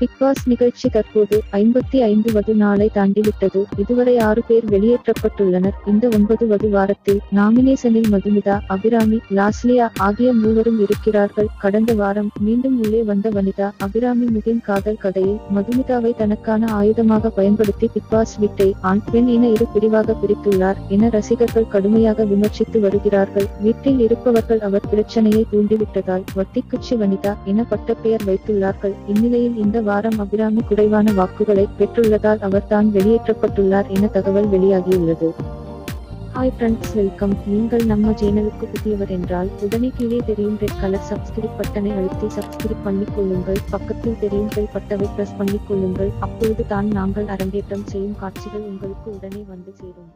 Big pass நிகழ்ச்சி தற்போது ஐம்பத்தி ஐந்து வது நாளை தாண்டிவிட்டது. இதுவரை ஆறு பேர் வெளியேற்றப்பட்டுள்ளனர். இந்த ஒன்பது வது வாரத்தில் நாமினேஷனில் மதுமிதா அபிராமி லாஸ்லியா ஆகிய மூவரும் இருக்கிறார்கள். கடந்த வாரம் மீண்டும் உள்ளே வந்த வனிதா அபிராமி முகின் காதல் கதையில் மதுமிதாவை தனக்கான ஆயுதமாக பயன்படுத்தி பிக் பாஸ் வீட்டை ஆண் பெண் என இரு பிரிவாக பிரித்துள்ளார் என ரசிகர்கள் கடுமையாக விமர்சித்து வருகிறார்கள். வீட்டில் இருப்பவர்கள் அவர் பிரச்சனையை தூண்டிவிட்டதால் வட்டிக்குச்சி வனிதா என பட்டப்பெயர் வைத்துள்ளார்கள். இந்நிலையில் இந்த வாரம் அபிராமி குறைவான வாக்குகளை பெற்றுள்ளதால் அவர் தான் வெளியேற்றப்பட்டுள்ளார் என தகவல் வெளியாகியுள்ளது. ஹாய் ஃப்ரெண்ட்ஸ் வெல்கம் நீங்கள் நம்ம சேனலுக்கு புதியவர் என்றால் உடனே கீழே தெரியும் ரெட் கலர் சப்ஸ்கிரைப் பட்டனை அழுத்தி சப்ஸ்கிரைப் பண்ணிக் கொள்ளுங்கள் பக்கத்தில் தெரியும் பெல் பட்டவை பிரஸ் பண்ணிக் கொள்ளுங்கள் அப்பொழுது தான் நாங்கள் அரங்கேற்றம் செய்யும் காட்சிகள் உங்களுக்கு உடனே வந்து சேரும்.